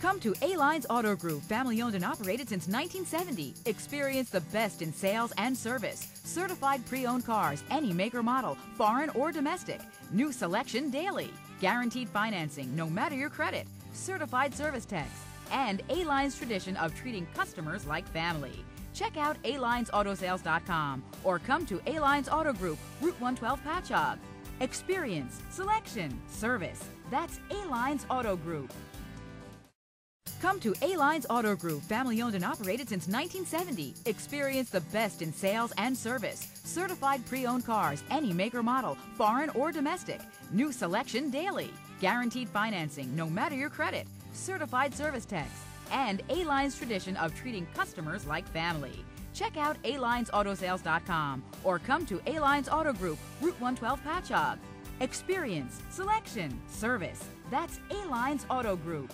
Come to A-Lines Auto Group, family owned and operated since 1970. Experience the best in sales and service. Certified pre-owned cars, any make or model, foreign or domestic. New selection daily. Guaranteed financing, no matter your credit. Certified service techs. And A-Line's tradition of treating customers like family. Check out alinesautosales.com or come to A-Lines Auto Group, Route 112 Patchogue. Experience, selection, service. That's A-Lines Auto Group. Come to A-Lines Auto Group, family owned and operated since 1970. Experience the best in sales and service. Certified pre-owned cars, any make or model, foreign or domestic. New selection daily. Guaranteed financing, no matter your credit. Certified service techs. And A-Line's tradition of treating customers like family. Check out alinesautosales.com or come to A-Lines Auto Group, Route 112 Patchogue. Experience, selection, service. That's A-Lines Auto Group.